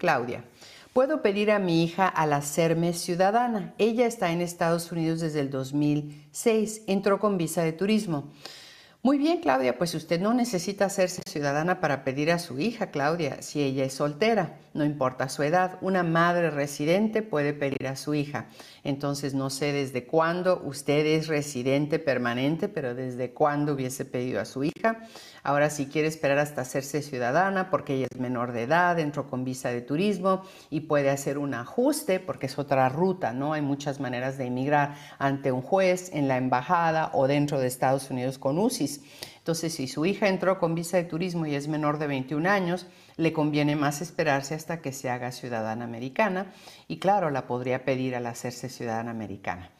Claudia. Puedo pedir a mi hija al hacerme ciudadana. Ella está en Estados Unidos desde el 2006. Entró con visa de turismo. Muy bien, Claudia, pues usted no necesita hacerse ciudadana para pedir a su hija, Claudia, si ella es soltera, no importa su edad. Una madre residente puede pedir a su hija. Entonces, no sé desde cuándo usted es residente permanente, pero desde cuándo hubiese pedido a su hija. Ahora, si quiere esperar hasta hacerse ciudadana, porque ella es menor de edad, entró con visa de turismo y puede hacer un ajuste, porque es otra ruta, ¿no? Hay muchas maneras de emigrar ante un juez, en la embajada o dentro de Estados Unidos con UCIS. Entonces, si su hija entró con visa de turismo y es menor de 21 años, le conviene más esperarse hasta que se haga ciudadana americana y claro, la podría pedir al hacerse ciudadana americana.